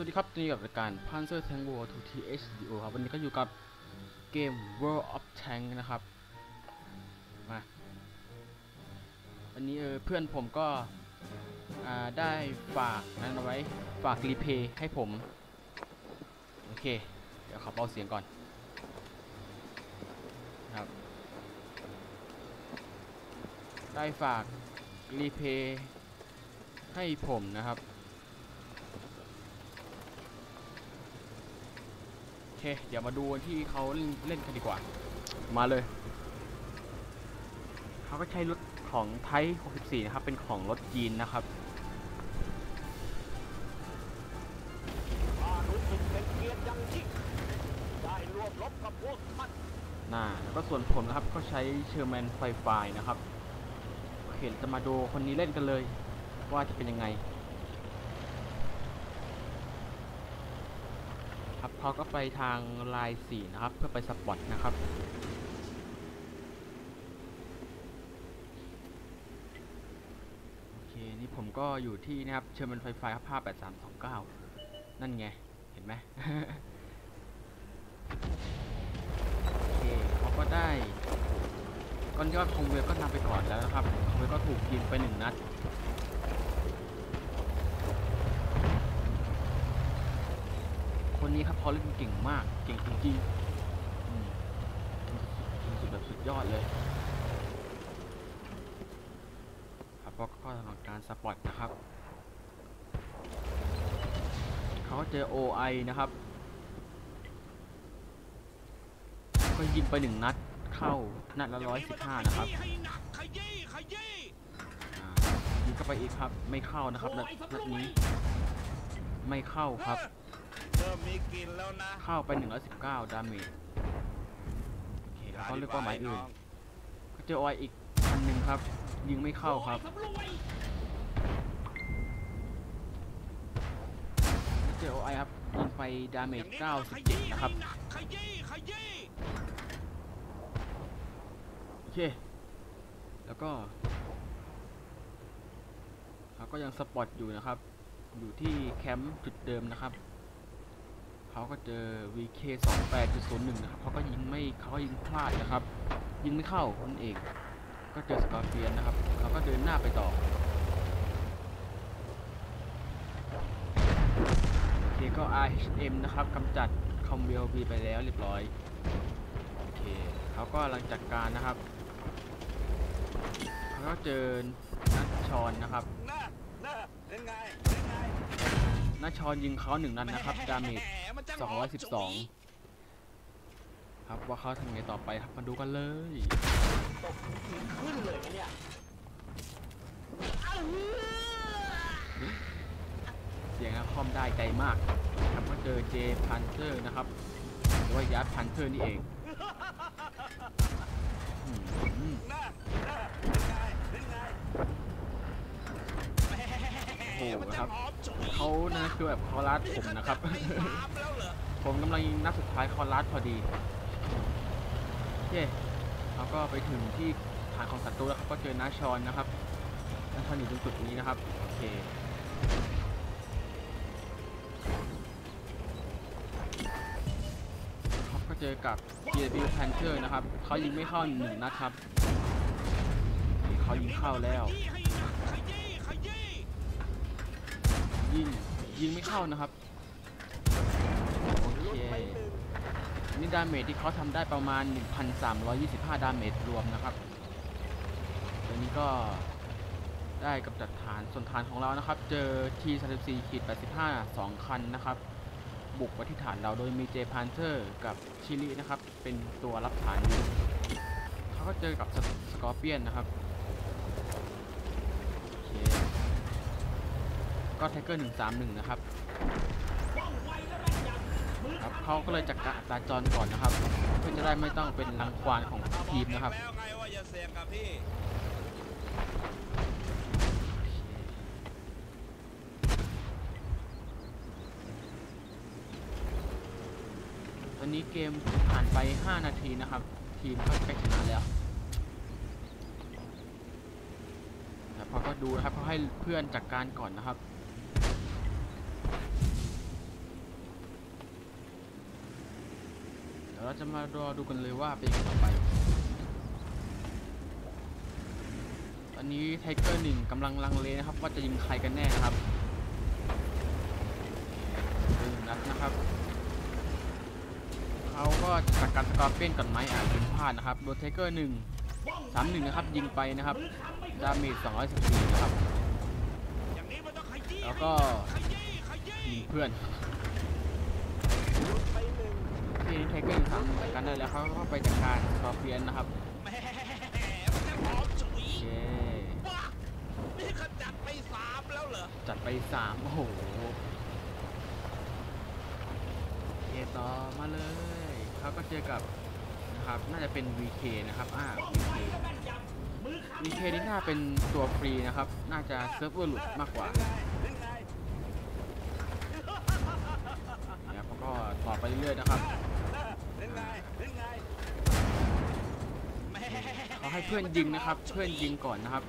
สวัสดีครับตอนนี้กับรายการ Panzer Tank War 2 THDO ครับ วันนี้ก็อยู่กับเกม World of Tank นะครับ มาวันนี้เออเพื่อนผมก็ได้ฝากนั้นเอาไว้ ฝากรีเพย์ให้ผม โอเค เดี๋ยวขอเบาเสียงก่อนครับ ได้ฝากรีเพย์ให้ผมนะครับ โอ เค เดี๋ยวมาดูที่เขาเล่นเล่นกันดีกว่า มาเลย เขาก็ใช้รถของไทย 64 นะครับ เป็นของรถจีนนะครับข้ารู้สึกเป็นเกียรติอย่างยิ่งได้ร่วมรบกับพวกท่านน่าแล้วก็ส่วนผมนะครับ ก็ใช้Sherman Firefly นะครับ โอเค จะมาดูคนนี้เล่นกันเลย ว่าจะเป็นยังไง ครับ เขาก็ไปทางลน์สี่นะครับ เพื่อไป spot นะครับ โอเค นี่ผมก็อยู่ที่นะครับ Sherman Firefly ครับภาพ8329นั่นไง เห็นไหมโอเคเขาก็ได้ก้อนยอดคงเวลก็นำไปก่อนแล้วนะครับคงเวลก็ถูกยิงไปหนึ่งนัด คนนี้ครับเขาเล่นเก่งมาก เก่งจริงๆสุดแบบสุดยอดเลย ครับก็ก็ทำการสปอตนะครับ เขาเจอ OI นะครับ ก็ยิงไปหนึ่งนัดเข้า นัดละร้อยสิบห้านะครับยิงเข้าไปอีกครับ ไม่เข้านะครับนัดนี้ ไม่เข้าครับ เริ่มมีกินแล้วนะเข้าไป 119 ดาเมจโอเคแล้วก็เลือกเป้าหมายอื่นก็เจอ OI อีกอันหนึ่งครับ ยิงไม่เข้าครับเจอ OI ครับยิงไป damage 97นะครับโอเคแล้วก็เขาก็ยัง spot อยู่นะครับ อยู่ที่แคมป์จุดเดิมนะครับ เขาก็เจอ VK 28.01นะครับเขาก็ยิงไม่เขาก็ยิงพลาดนะครับ ยิงไม่เข้านั่นเอง ก็เจอ Scorpion นะครับเขาก็เดินหน้าไปต่อโอเคก็ RHM นะครับกำจัด Cromwell B ไปแล้วเรียบร้อยโอเคเขาก็กำลังจัดการนะครับเขาก็เจอ Nashorn นะครับน่ะน่ะเป็นไงเป็นไง Nashorn ยิงเขาหนึ่งนัดนะครับ damage แหมันจะหม212ครับว่าเขาทำไงต่อไปครับมาดูกันเลยตกขึ้นเลยนะเนี่ยเสียงคอมได้ไกลมากครับก็เจอเจพันเตอร์นะครับหรือว่ายัดพันเตอร์นี่เองอืม น่ะน่ะเป็นไงเป็นไงแหม โอ้โหมันครับหอมฉุยเขานะคือแบบเขาลัดผมนะครับ ผมกำลังยิงนัดสุดท้ายคอรัสพอดีโอเคเขาก็ไปถึงที่ฐานของศัตรูแล้วเขาก็เจอนาชอนนะครับนาชอนอยู่ตรงจุดนี้นะครับโอเคเขาก็เจอกับ GW Panther นะครับเขายิงไม่เข้าหนึ่งนัดครับเขายิงเข้าแล้ว ขยี้ให้หนักขยี้ขยี้ ยิงยิงไม่เข้านะครับโอเคนี่ดาเมจที่เขาทำได้ประมาณ 1,325 damage รวมนะครับตัวนี้ก็ได้กำจัดฐานส่วนฐานของเรานะครับ เจอ T34 ขีด85 2 คันนะครับ บุกไปที่ฐานเราโดยมี JPanther กับ Chi-Ri นะครับ เป็นตัวรับฐานอยู่เขาก็เจอกับ Scorpion นะครับ โอเค ก็ Tiger 131นะครับครับเขาก็เลยจัดการตาจรก่อนนะครับ เพื่อจะได้ไม่ต้องเป็นรังควานของทีมนะครับตอนนี้เกมผ่านไป 5 นาทีนะครับ ทีมก็ใกล้ชนะแล้วแต่พอก็ดูนะครับเขาให้เพื่อนจัดการก่อนนะครับ เราจะมารอดูกันเลยว่าเป็นยังไงต่อไป ตอนนี้ Tiger หนึ่งกำลังลังเลนะครับ ว่าจะยิงใครกันแน่นะครับหนึ่งนัดนะครับเขาก็สกัด Scorpion ก่อนไหมอะเป็นพลาดนะครับโดน Tiger หนึ่งสามหนึ่งนะครับยิงไปนะครับ damage 214นะครับอย่างนี้มันต้องขยี้แล้วก็ขยี้ขยี้ยิงเพื่อน หลุดไปหนึ่งที่ไทเกอร์ทำจัดการได้แล้วเขาก็ไปจัดการสกอร์เปียนนะครับแหมมันจะหอมฉุยโอเคว้านี่ขจัดไปสามแล้วเหรอ จัดไปสามโอ้โหเอต่อมาเลยเขาก็เจอกับนะครับน่าจะเป็น VK นะครับอ่า VK VK นี่น่าเป็นตัวฟรีนะครับ น่าจะเซิร์ฟเวอร์หลุดมากกว่าเนไงนะครับแล้วก็ต่อไปเรื่อยๆนะครับ เป็นไงเป็นไงแหม เขาให้เพื่อนยิงนะครับ เพื่อนยิงก่อนนะครับ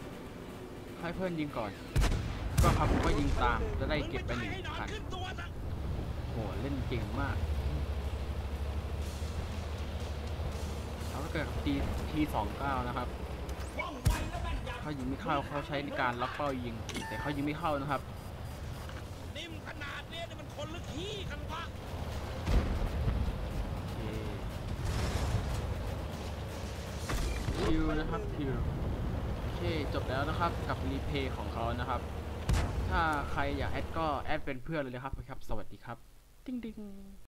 ให้เพื่อนยิงก่อน ก็ครับผมก็ยิงตามจะได้เก็บไปหนึ่งพันโหเล่นเก่งมากเขาเกิดทีทีสองเก้านะครับเขายิงไม่เข้าเขาใช้ในการล็อกเป้ายิงแต่เขายิงไม่เข้านะครับนิ่มขนาดนี้มันคนหรือขี้กันวะ คิวนะครับคิวโอเคจบแล้วนะครับกับรีเพย์ของเขานะครับ ถ้าใครอยากแอดก็แอดเป็นเพื่อนเลยนะครับครับ สวัสดีครับ ติ๊งติ๊ง